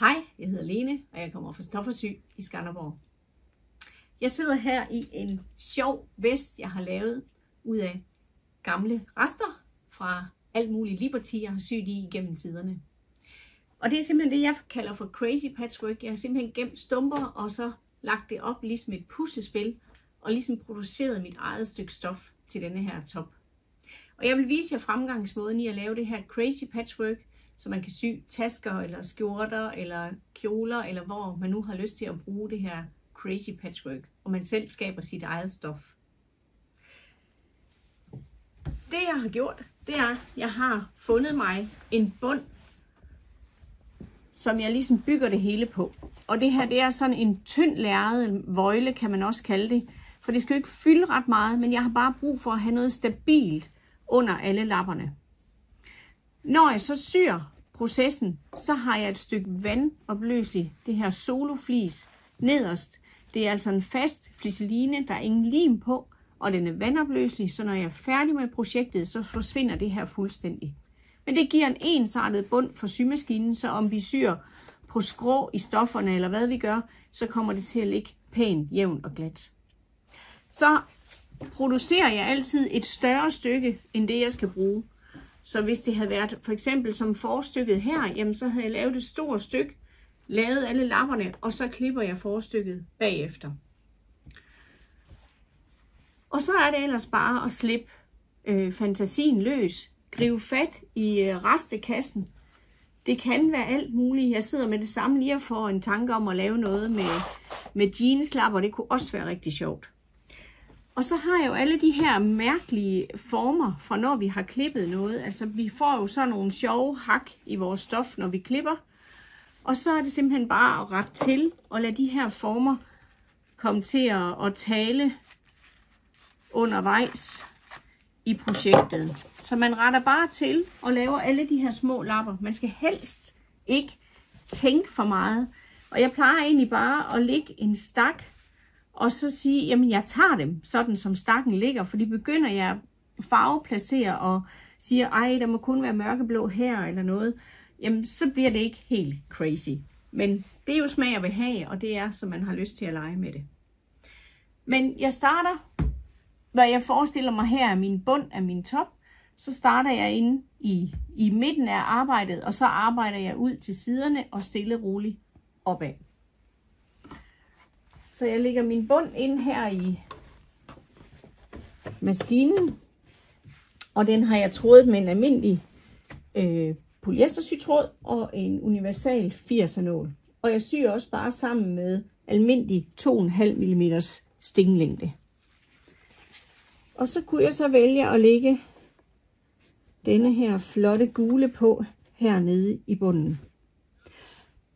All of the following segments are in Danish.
Hej, jeg hedder Lene, og jeg kommer fra Stoffersy i Skanderborg. Jeg sidder her i en sjov vest, jeg har lavet ud af gamle rester fra alt muligt Liberty, jeg har syet i igennem tiderne. Og det er simpelthen det, jeg kalder for crazy patchwork. Jeg har simpelthen gemt stumper, og så lagt det op ligesom et puslespil, og ligesom produceret mit eget stykke stof til denne her top. Og jeg vil vise jer fremgangsmåden i at lave det her crazy patchwork, så man kan sy tasker eller skjorter eller kjoler, eller hvor man nu har lyst til at bruge det her crazy patchwork, og man selv skaber sit eget stof. Det jeg har gjort, det er, at jeg har fundet mig en bund, som jeg ligesom bygger det hele på. Og det her, det er sådan en tynd lærred, vøjle kan man også kalde det, for det skal jo ikke fylde ret meget, men jeg har bare brug for at have noget stabilt under alle lapperne. Når jeg så syr processen, så har jeg et stykke vandopløseligt, det her soloflis nederst. Det er altså en fast fliseline, der er ingen lim på, og den er vandopløselig, så når jeg er færdig med projektet, så forsvinder det her fuldstændig. Men det giver en ensartet bund for symaskinen, så om vi syr på skrå i stofferne, eller hvad vi gør, så kommer det til at ligge pænt, jævnt og glat. Så producerer jeg altid et større stykke, end det jeg skal bruge. Så hvis det havde været for eksempel som forstykket her, jamen så havde jeg lavet et stort stykke, lavet alle lapperne, og så klipper jeg forstykket bagefter. Og så er det ellers bare at slippe øh, fantasien løs, gribe fat i øh, restekassen. Det kan være alt muligt. Jeg sidder med det samme lige og får en tanke om at lave noget med, med jeanslapper. Det kunne også være rigtig sjovt. Og så har jeg jo alle de her mærkelige former fra når vi har klippet noget. Altså vi får jo sådan nogle sjove hak i vores stof, når vi klipper. Og så er det simpelthen bare at rette til og lade de her former komme til at, at tale undervejs i projektet. Så man retter bare til og laver alle de her små lapper. Man skal helst ikke tænke for meget. Og jeg plejer egentlig bare at lægge en stak og så sige, jamen jeg tager dem, sådan som stakken ligger, fordi begynder jeg farveplacere og siger, ej, der må kun være mørkeblå her eller noget, jamen så bliver det ikke helt crazy. Men det er jo smag og behag, og det er, som man har lyst til at lege med det. Men jeg starter, hvad jeg forestiller mig her er min bund af min top, så starter jeg inde i, i midten af arbejdet, og så arbejder jeg ud til siderne og stille roligt opad. Så jeg lægger min bund ind her i maskinen. Og den har jeg trådet med en almindelig øh, polyestersytråd og en universal 80'er nål. Og jeg syr også bare sammen med almindelig 2,5 mm stinglængde. Og så kunne jeg så vælge at lægge denne her flotte gule på hernede i bunden.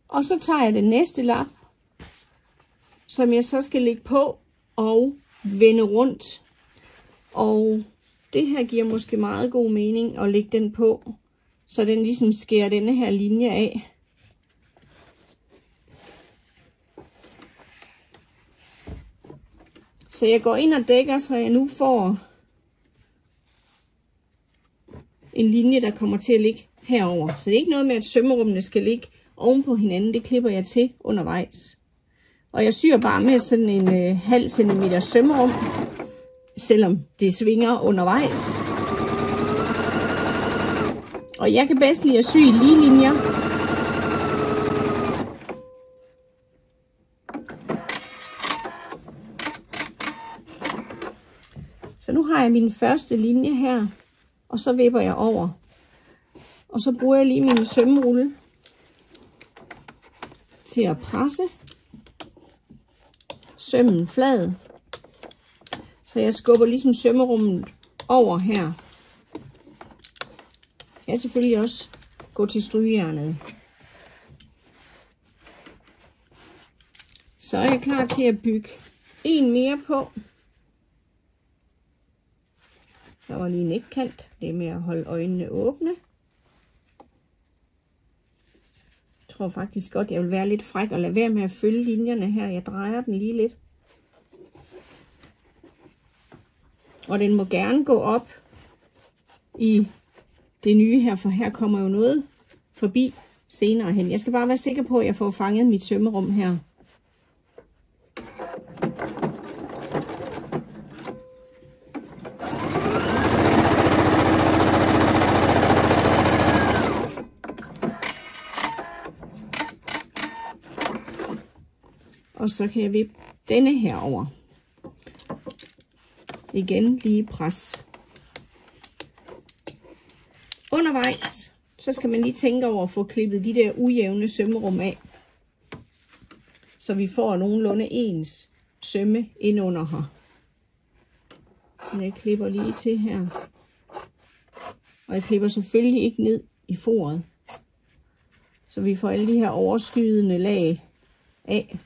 Og så tager jeg den næste lap som jeg så skal lægge på og vende rundt. Og det her giver måske meget god mening at lægge den på, så den ligesom skærer denne her linje af. Så jeg går ind og dækker, så jeg nu får en linje, der kommer til at ligge herover. Så det er ikke noget med, at sømmerummene skal ligge oven på hinanden. Det klipper jeg til undervejs. Og jeg syr bare med sådan en øh, halv centimeter sømrum, selvom det svinger undervejs. Og jeg kan bedst lide at sy i lige linjer. Så nu har jeg min første linje her, og så vipper jeg over. Og så bruger jeg lige min sømrulle til at presse sømmen flad. Så jeg skubber ligesom sømmerummet over her. Jeg kan selvfølgelig også gå til strygejernet. Så er jeg klar til at bygge en mere på. Der var lige en ikke-kant. Det er med at holde øjnene åbne. Jeg tror faktisk godt, jeg vil være lidt fræk og lade være med at følge linjerne her. Jeg drejer den lige lidt. Og den må gerne gå op i det nye her, for her kommer jo noget forbi, senere hen. Jeg skal bare være sikker på, at jeg får fanget mit sømmerum her. Og så kan jeg vippe denne her over. Igen lige pres. Undervejs, så skal man lige tænke over at få klippet de der ujævne sømmerum af. Så vi får nogenlunde ens sømme ind under her. Så jeg klipper lige til her. Og jeg klipper selvfølgelig ikke ned i foret. Så vi får alle de her overskydende lag af.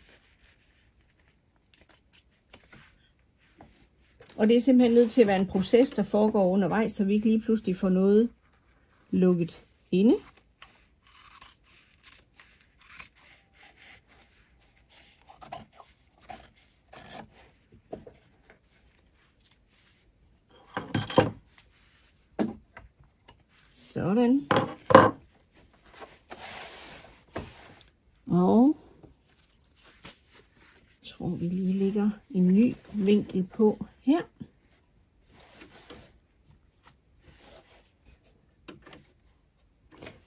Og det er simpelthen nødt til at være en proces, der foregår undervejs, så vi ikke lige pludselig får noget lukket inde. Sådan. Og jeg tror vi lige lægger en ny vinkel på her.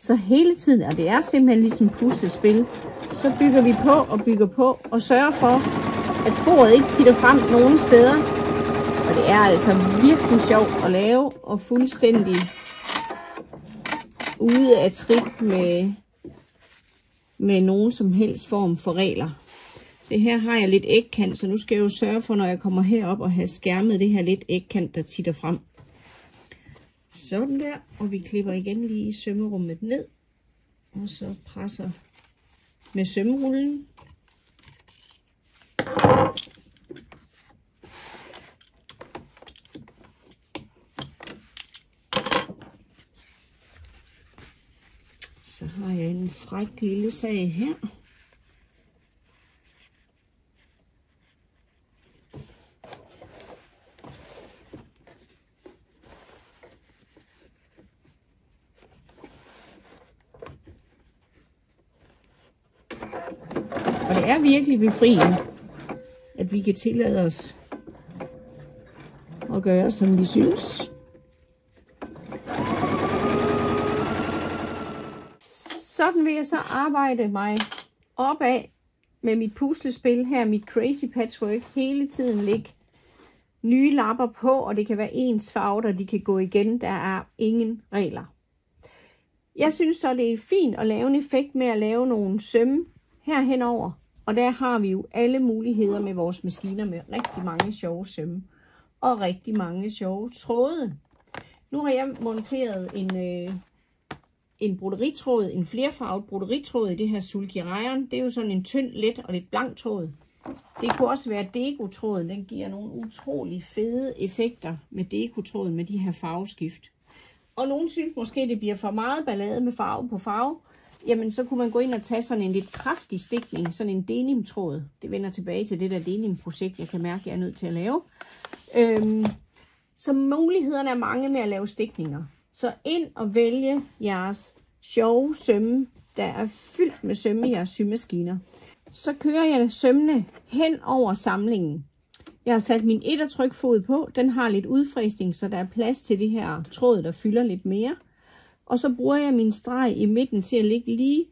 Så hele tiden, og det er simpelthen ligesom puslespil, så bygger vi på og bygger på og sørger for, at foret ikke titter frem nogen steder. Og det er altså virkelig sjovt at lave og fuldstændig ude af trit med, med nogen som helst form for regler. Se, her har jeg lidt ægkant, så nu skal jeg jo sørge for, når jeg kommer herop og have skærmet det her lidt ægkant, der titter frem. Sådan der, og vi klipper igen lige i sømmerummet ned, og så presser med sømrullen. Så har jeg en fræk lille sag her. Er virkelig befriende, at vi kan tillade os at gøre, som vi synes. Sådan vil jeg så arbejde mig opad med mit puslespil her, mit Crazy Patchwork, hele tiden ligge nye lapper på, og det kan være ens farve, der de kan gå igen. Der er ingen regler. Jeg synes så, det er fint at lave en effekt med at lave nogle sømme her henover. Og der har vi jo alle muligheder med vores maskiner med rigtig mange sjove sømme og rigtig mange sjove tråde. Nu har jeg monteret en, øh, en broderitråd, en flerfarvet broderitråd i det her sulky rayon. Det er jo sådan en tynd, let og lidt blank tråd. Det kunne også være dekotråden. Den giver nogle utrolig fede effekter med dekotråden med de her farveskift. Og nogen synes måske, det bliver for meget ballade med farve på farve jamen så kunne man gå ind og tage sådan en lidt kraftig stikning, sådan en denimtråd. Det vender tilbage til det der denim-projekt, jeg kan mærke, jeg er nødt til at lave. Øhm, så mulighederne er mange med at lave stikninger. Så ind og vælge jeres sjove sømme, der er fyldt med sømme i jeres symaskiner. Så kører jeg sømmene hen over samlingen. Jeg har sat min ettertrykfod på. Den har lidt udfræsning, så der er plads til det her tråd, der fylder lidt mere. Og så bruger jeg min streg i midten til at ligge lige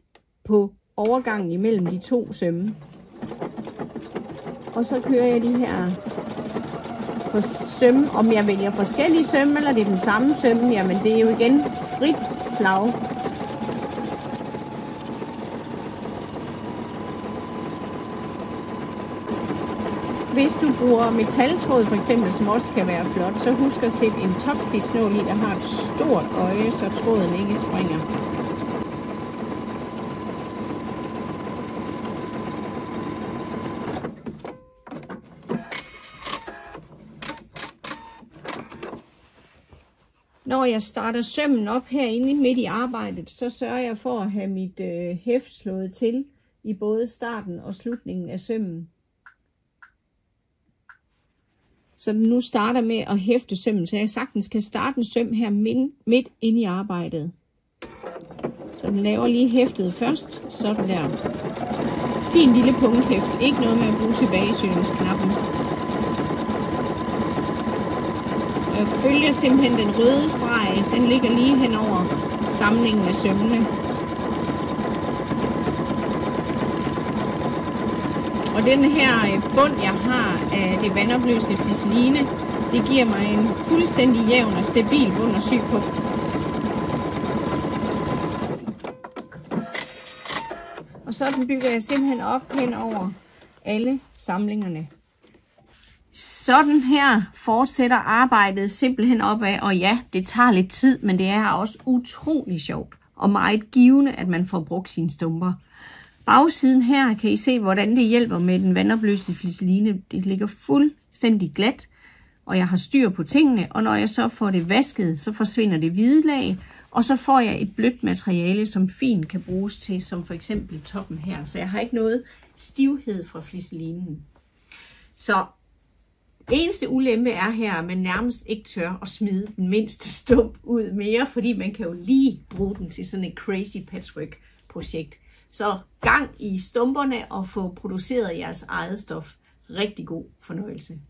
på overgangen imellem de to sømme. Og så kører jeg de her for sømme. Om jeg vælger forskellige sømme, eller det er den samme sømme, jamen det er jo igen frit slag. Hvis du bruger metaltråd for eksempel, som også kan være flot, så husk at sætte en topstitsnål i, der har et stort øje, så tråden ikke springer. Når jeg starter sømmen op herinde midt i arbejdet, så sørger jeg for at have mit øh, hæft slået til i både starten og slutningen af sømmen. Så nu starter med at hæfte sømmen, så jeg sagtens kan starte en søm her midt, midt ind i arbejdet. Så den laver lige hæftet først. Sådan der. Fin lille punkthæft. Ikke noget med at bruge tilbagesøgningsknappen. Jeg følger simpelthen den røde streg. Den ligger lige hen over samlingen af sømmene. Og den her øh, bund, jeg har af det vandopløsende flisseline, det giver mig en fuldstændig jævn og stabil bund at sy på. Og så bygger jeg simpelthen op hen over alle samlingerne. Sådan her fortsætter arbejdet simpelthen opad, og ja, det tager lidt tid, men det er også utrolig sjovt og meget givende, at man får brugt sine stumper. Bagsiden her kan I se, hvordan det hjælper med den vandopløsende fliseline. Det ligger fuldstændig glat, og jeg har styr på tingene, og når jeg så får det vasket, så forsvinder det hvide lag, og så får jeg et blødt materiale, som fint kan bruges til, som for eksempel toppen her. Så jeg har ikke noget stivhed fra fliselinen. Så eneste ulempe er her, at man nærmest ikke tør at smide den mindste stump ud mere, fordi man kan jo lige bruge den til sådan et crazy patchwork projekt. Så gang i stumperne og få produceret jeres eget stof. Rigtig god fornøjelse.